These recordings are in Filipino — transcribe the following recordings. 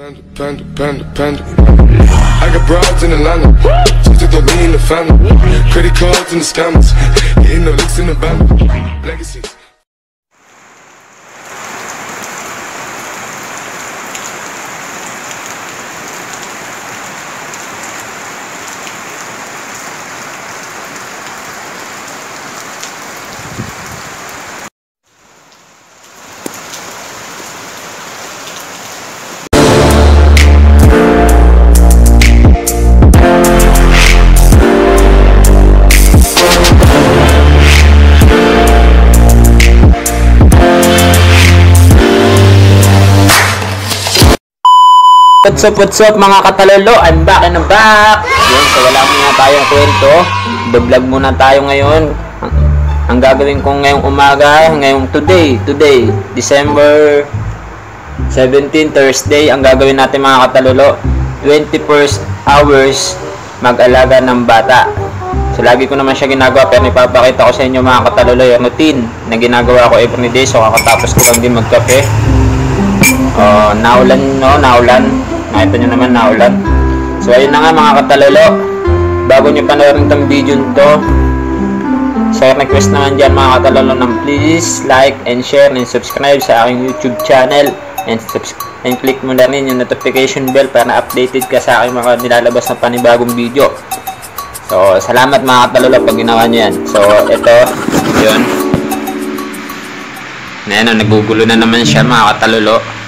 Panda, panda, panda, panda. I got broads in Atlanta. Just took the lean in the family. Credit cards and the scammers. Hitting the licks in the band. Legacies. What's up, what's up mga katalolo? I'm back and I'm back! Yun, so wala muna tayong kwento. Vlog muna tayo ngayon. Ang, gagawin ko ngayong umaga, ngayong today, today, December 17, Thursday, ang gagawin natin mga katalolo, 21st hours mag-alaga ng bata. So lagi ko naman siya ginagawa pero ipapakita ko sa inyo mga katalolo yung routine na ginagawa ko everyday. So kakatapos ko lang din magkape. Oh, naulan no, naulan. Nakita nyo naman naulan. So ayun na nga mga katalolo. Bago nyo panoorin tong video to, so request naman dyan mga katalolo ng please like and share and subscribe sa aking YouTube channel and and click mo na rin yung notification bell para updated ka sa aking mga nilalabas na panibagong video. So, salamat mga katalolo pag ginawa nyo yan. So, ito, yun. Ayan, nagugulo na naman siya mga katalolo.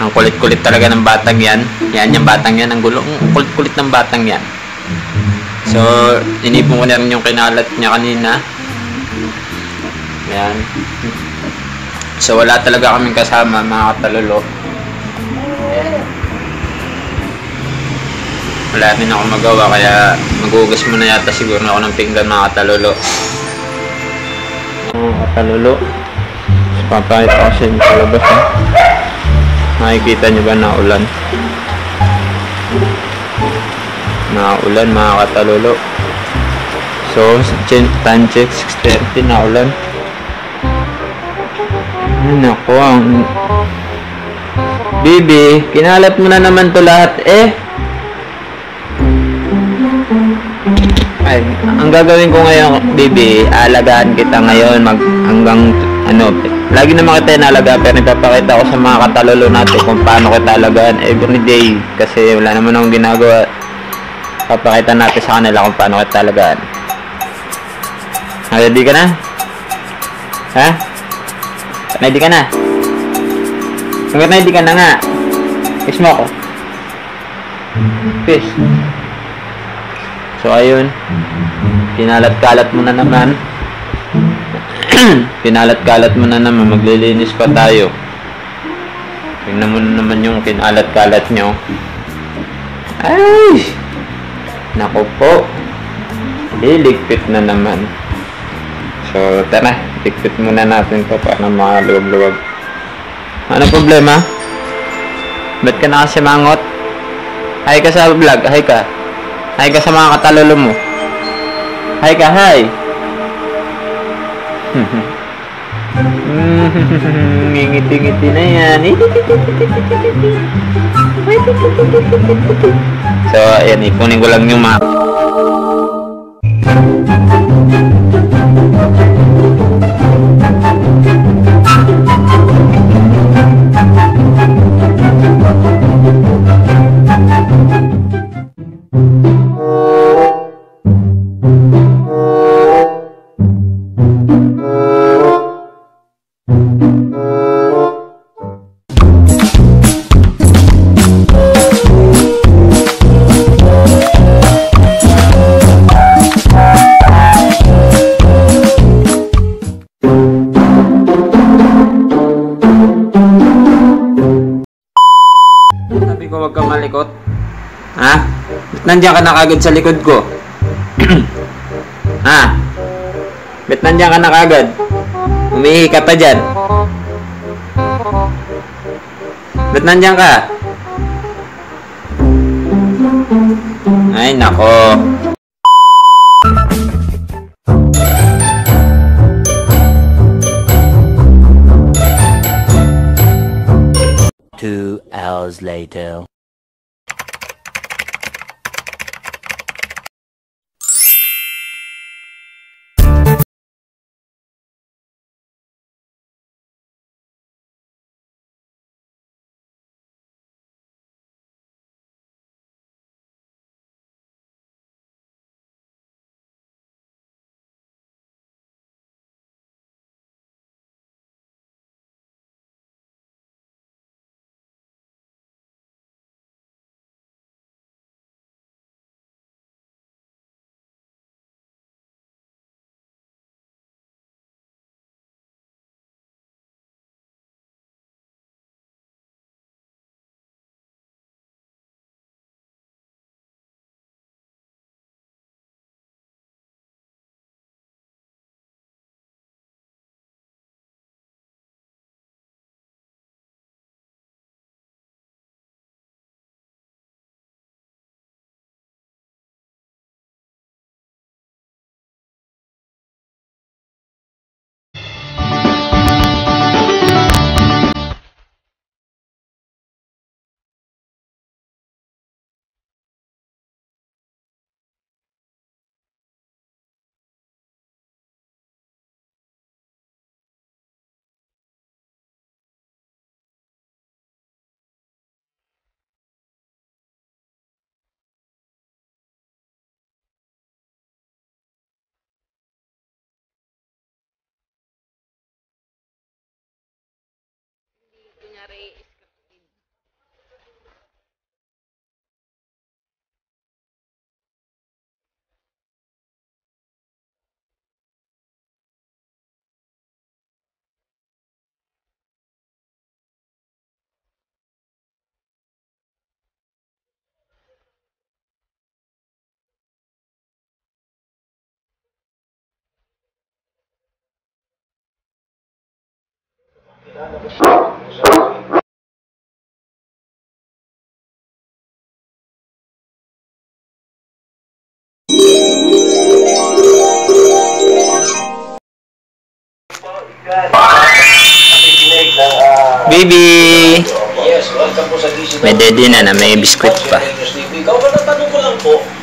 Ang kulit-kulit talaga ng batang yan. Yan, yung batang yan. Ang gulo. Ang kulit-kulit ng batang yan. So, inipon ko na rin yung kinalat niya kanina. Yan. So, wala talaga kaming kasama, mga katalolo. Ayan. Wala rin ako magawa, kaya magugas muna yata siguro ako ng pinggan, mga katalolo. Mga katalolo. So, papakita ko sa inyo sa labas, ha. Makikita nyo ba na ulan? Naulan mga katalolo. So, time check 6.30 na ulan. Ay, naku, ang... Bibi, kinalat mo na naman to lahat eh. Ay, ang gagawin ko ngayon, Bibi, alagaan kita ngayon mag hanggang ano, lagi naman kita inalaga pero ipapakita ko sa mga katalolo natin kung paano kita alagaan everyday kasi wala naman akong ginagawa. Papakita natin sa kanila kung paano kita alagaan. Ready ka na? ha? ready ka na? hanggang ready ka na nga. Kiss mo ako. Kiss. So ayun. Kinalat-kalat mo na naman kinalat-kalat mo na naman, maglilinis pa tayo. Tingnan mo na naman yung kinalat-kalat nyo. Ay! Naku po. Iligpit na naman. So, tara. Ligpit muna natin to para makaluwag-luwag. Ano problema? Ba't ka na kasi mangot? Hi ka sa vlog. Hi ka. Hi ka sa mga katalolo mo. Hi ka, hi. Ngingiti-ngiti na yan. so, ayan, ipunin ko lang yung map. Ko huwag kang malikot. Ha? Ba't nandiyan ka na kagad sa likod ko? ha? Ba't nandiyan ka na kagad? Umihi ka pa dyan. Ba't nandiyan ka? Ay, nako. Two hours hours later. Baby! Yes, welcome po sa. May daddy na na, may biskwit pa. Ikaw ba natanong ko lang po?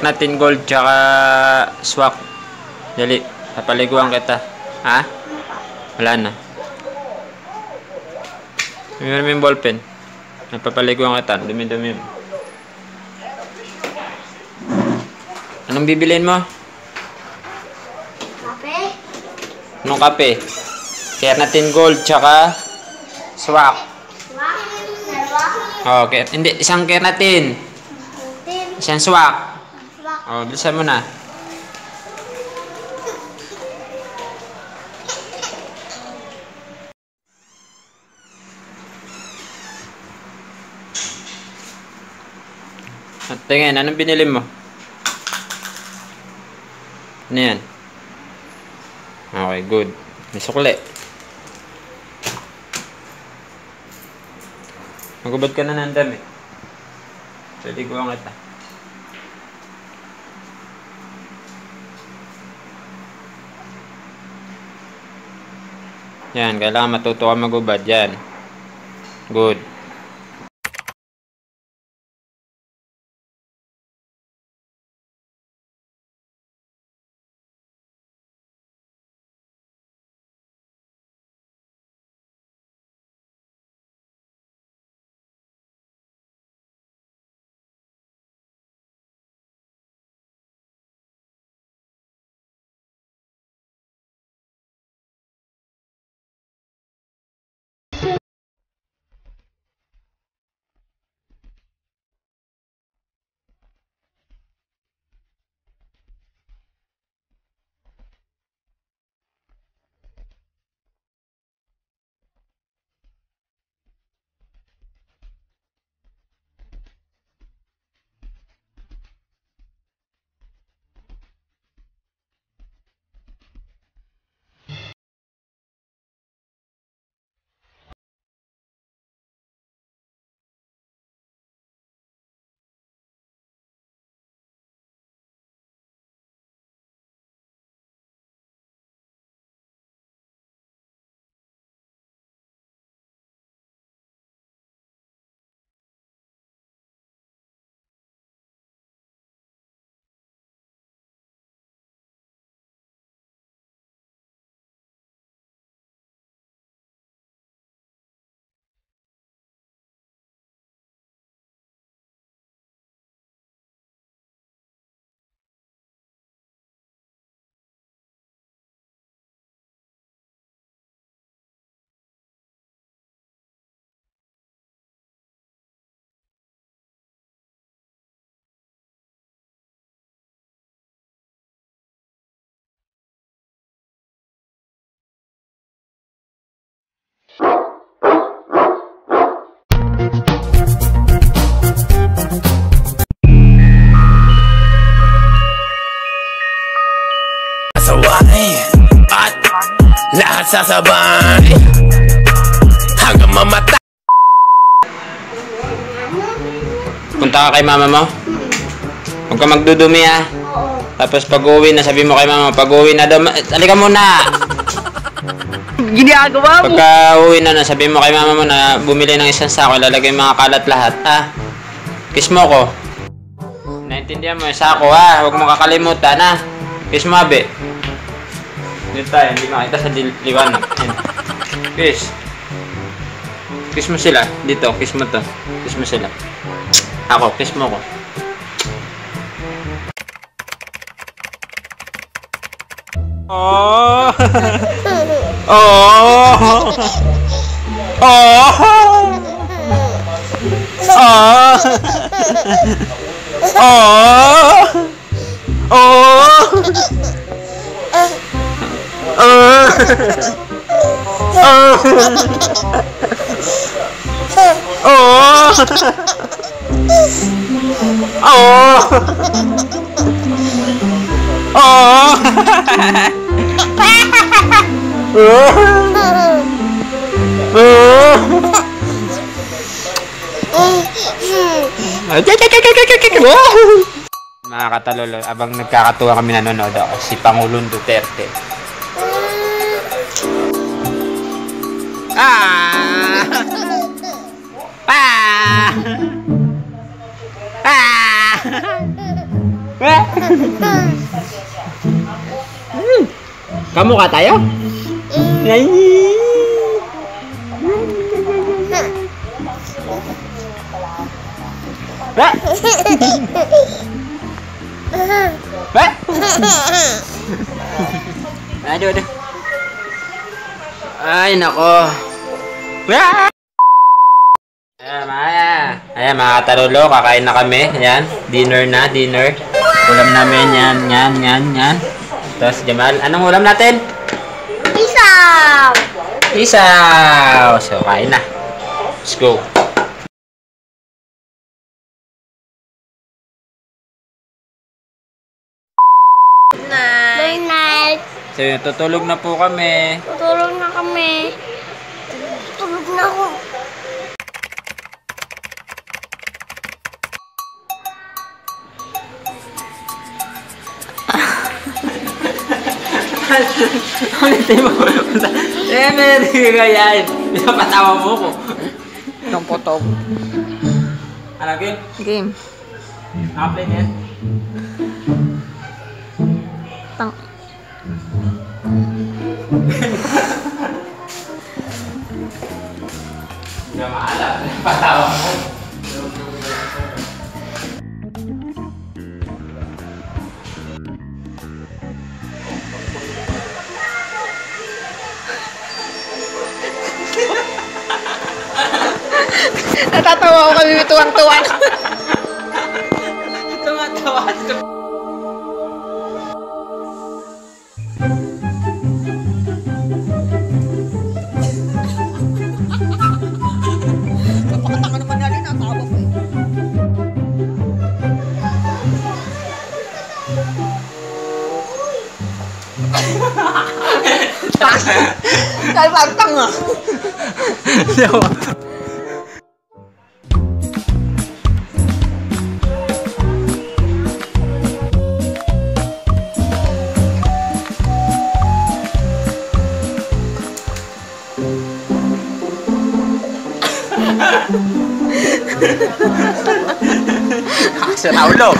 Kaya natin gold tsaka swak. Dali, papaliguan kita. Ha? Wala na. Meron mo yung ballpen. Napapaliguan kita. Dumi-dumi. mo. Anong bibilin mo? Kape? Anong kape? Kaya natin gold tsaka swak. Wak? Dalawa? Okay, hindi, isang. Putin? Isang swak. Wak? Oh, bilisan mo na. At tingin, anong binili mo? Ano yan? Okay, good. May sukli. Magubad ka na ng dami. Pwede ko ang kita. Yan, kailangan matuto ka magubad. Yan. Good. Sasabay Hanggang mamatay Punta ka kay mama mo. Huwag ka magdudumi ha. Tapos pag uwi na, sabi mo kay mama, pag uwi na daw, halika muna! Ginagawa mo. Pagka uwi na na, sabi mo kay mama mo na bumili ng isang sako, lalagay yung mga kalat lahat, ha? Kiss mo ko. Naintindihan mo yung sako, ha? Huwag mo kakalimutan, ha? Kiss mo, abe. Dito tayo, hindi makita sa liwanag. Yan. Kiss. Kiss mo sila. Dito, kiss mo to. Kiss mo sila. Ako, kiss mo ko. Oh! Oh! Oh! Oh! Oh! Mga katalolo, abang nagkakatuwa kami nanonood ako, si Pangulong Duterte. Ah! Ah! Ah! Kamu ka tayo? Ay! Ah! Ah! Aduh, aduh. Ay, nako. Ayan, Maya. Ayan, mga katarulo, kakain na kami. Ayan, dinner na, dinner. Ulam namin, yan, yan, yan, yan. Tapos, Jamal, anong ulam natin? Isaw! Isaw! So, kain na. Let's go. Good night! So, yun, tutulog na po kami. Tulog na kami. Na ako. Ulitin mo. Eh, meron ka yan. Pinapatawa mo ko. Itong potog. Ano, game? Game. Nakaplay na yan? Tang... Pinapatawa mo. Natatawa ko kami tuwang-tuwa. Trời bạn tăng à? Sao Thật sự đau đầu